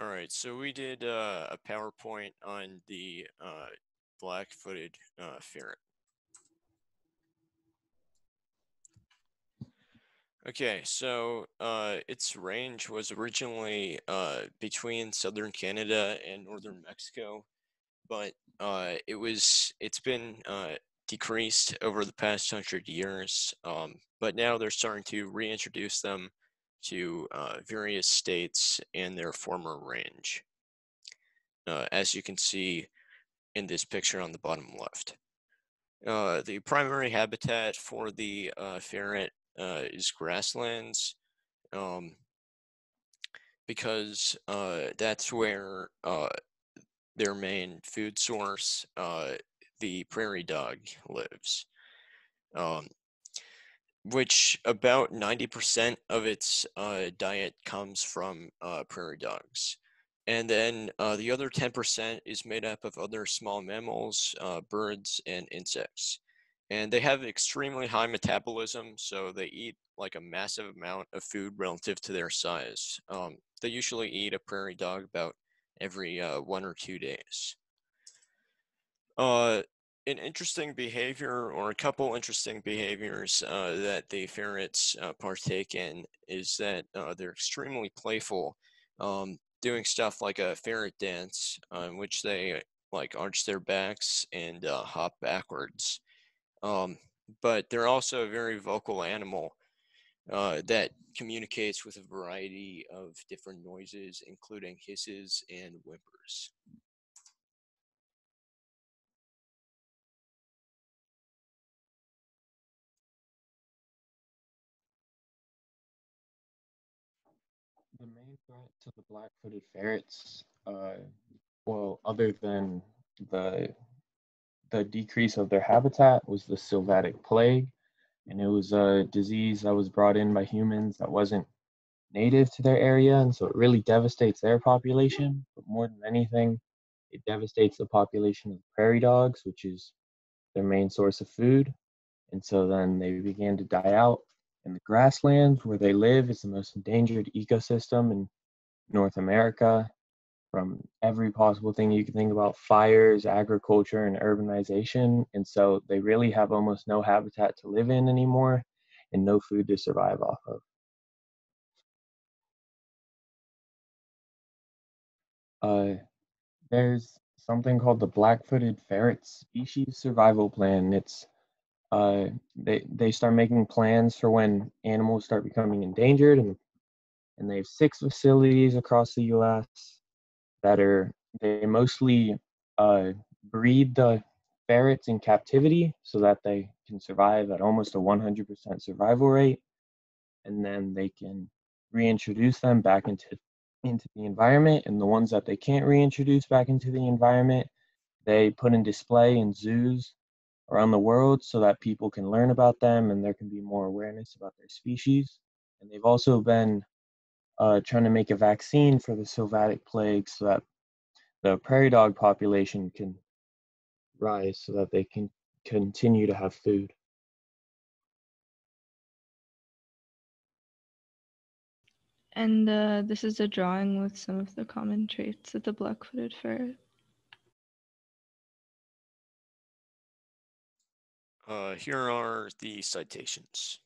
All right, so we did uh, a PowerPoint on the uh, black-footed uh, ferret. Okay, so uh, its range was originally uh, between southern Canada and northern Mexico, but uh, it was it's been decreased over the past hundred years. Um, but now they're starting to reintroduce them to uh, various states in their former range, uh, as you can see in this picture on the bottom left. Uh, the primary habitat for the uh, ferret uh, is grasslands um, because uh, that's where their main food source, the prairie dog, lives. Um, which about 90% of its uh, diet comes from uh, prairie dogs. And then uh, the other 10% is made up of other small mammals, uh, birds, and insects. And they have extremely high metabolism, so they eat like a massive amount of food relative to their size. Um, they usually eat a prairie dog about every uh, one or two days. Uh, an interesting behavior or a couple interesting behaviors uh, that the ferrets uh, partake in is that uh, they're extremely playful, um, doing stuff like a ferret dance, uh, in which they like arch their backs and uh, hop backwards. Um, but they're also a very vocal animal uh, that communicates with a variety of different noises, including hisses and whimpers. The main threat to the black-footed ferrets, uh, well, other than the the decrease of their habitat, was the sylvatic plague, and it was a disease that was brought in by humans that wasn't native to their area, and so it really devastates their population. But more than anything, it devastates the population of prairie dogs, which is their main source of food, and so then they began to die out in the grasslands where they live is the most endangered ecosystem in North America from every possible thing you can think about fires, agriculture, and urbanization. And so they really have almost no habitat to live in anymore and no food to survive off of. Uh, there's something called the black-footed ferret species survival plan. It's uh, they they start making plans for when animals start becoming endangered, and and they have six facilities across the U.S. that are they mostly uh, breed the ferrets in captivity so that they can survive at almost a 100% survival rate, and then they can reintroduce them back into into the environment. And the ones that they can't reintroduce back into the environment, they put in display in zoos around the world so that people can learn about them and there can be more awareness about their species. And they've also been uh, trying to make a vaccine for the sylvatic plague so that the prairie dog population can rise so that they can continue to have food. And uh, this is a drawing with some of the common traits of the black-footed ferret. Uh, here are the citations.